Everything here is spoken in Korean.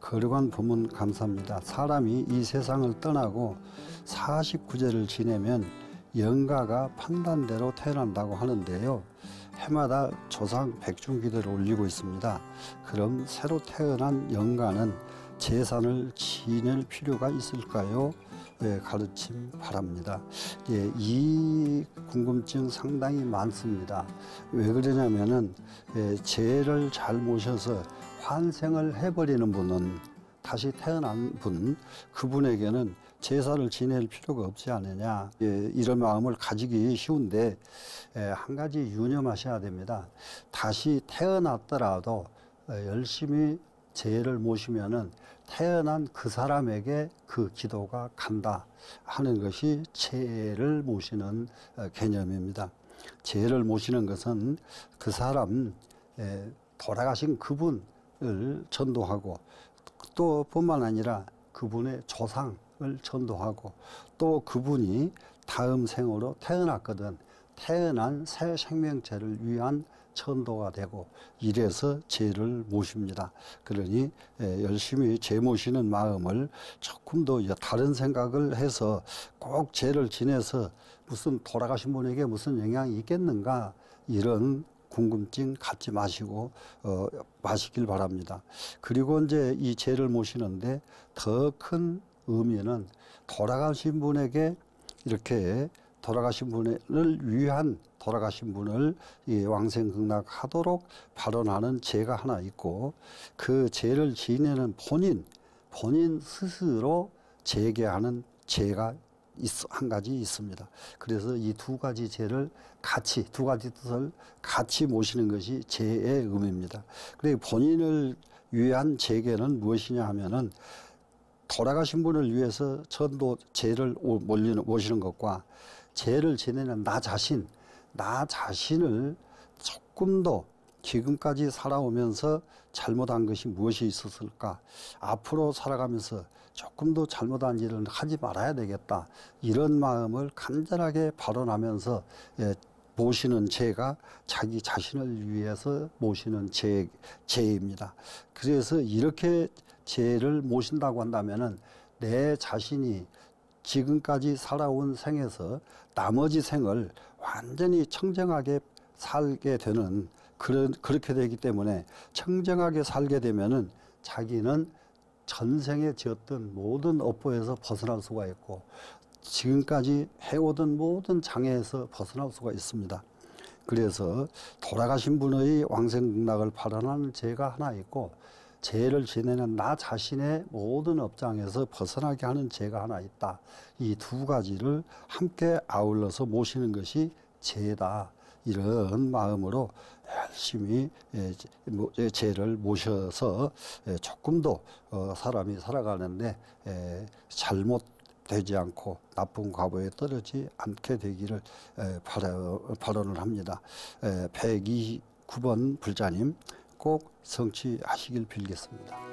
거룩한 부문 감사합니다. 사람이 이 세상을 떠나고 49제를 지내면 영가가 판단대로 태어난다고 하는데요. 해마다 조상 백중기도를 올리고 있습니다. 그럼 새로 태어난 영가는 재산을 지낼 필요가 있을까요? 예, 가르침 바랍니다. 예, 이 궁금증 상당히 많습니다. 왜 그러냐면은 예, 죄를 잘 모셔서 환생을 해버리는 분은 다시 태어난 분 그분에게는 제사를 지낼 필요가 없지 않느냐 예, 이런 마음을 가지기 쉬운데 예, 한 가지 유념하셔야 됩니다. 다시 태어났더라도 어, 열심히 죄를 모시면은 태어난 그 사람에게 그 기도가 간다 하는 것이 죄를 모시는 어, 개념입니다. 죄를 모시는 것은 그 사람 에, 돌아가신 그분을 전도하고 또 뿐만 아니라 그분의 조상을 전도하고 또 그분이 다음 생으로 태어났거든 태어난 새 생명체를 위한 천도가 되고 이래서 죄를 모십니다. 그러니 예, 열심히 죄 모시는 마음을 조금 더 다른 생각을 해서 꼭 죄를 지내서 무슨 돌아가신 분에게 무슨 영향이 있겠는가 이런 궁금증 갖지 마시고 어, 마시길 바랍니다. 그리고 이제 이 죄를 모시는데 더 큰 의미는 돌아가신 분에게 이렇게 돌아가신 분을 위한 돌아가신 분을 왕생극락하도록 발언하는 죄가 하나 있고 그 죄를 지내는 본인 본인 스스로 재개하는 죄가 한 가지 있습니다. 그래서 이 두 가지 죄를 같이 두 가지 뜻을 같이 모시는 것이 죄의 의미입니다. 그리고 본인을 위한 재개는 무엇이냐 하면은 돌아가신 분을 위해서 전도 죄를 모시는 것과 죄를 지내는 나 자신, 나 자신을 조금 더 지금까지 살아오면서 잘못한 것이 무엇이 있었을까? 앞으로 살아가면서 조금 더 잘못한 일을 하지 말아야 되겠다. 이런 마음을 간절하게 발언하면서 예, 모시는 죄가 자기 자신을 위해서 모시는 죄, 죄입니다. 그래서 이렇게 죄를 모신다고 한다면은 내 자신이 지금까지 살아온 생에서 나머지 생을 완전히 청정하게 살게 되는 그런 그렇게 되기 때문에 청정하게 살게 되면은 자기는 전생에 지었던 모든 업보에서 벗어날 수가 있고 지금까지 해오던 모든 장애에서 벗어날 수가 있습니다. 그래서 돌아가신 분의 왕생극락을 발언하는 죄가 하나 있고 죄를 지내는 나 자신의 모든 업장에서 벗어나게 하는 죄가 하나 있다. 이 두 가지를 함께 아울러서 모시는 것이 죄다. 이런 마음으로 열심히 예, 뭐, 예, 죄를 모셔서 예, 조금 더 어, 사람이 살아가는데 잘못 되지 않고 나쁜 과보에 떨어지 않게 되기를 발언을 합니다. 129번 불자님 꼭 성취하시길 빌겠습니다.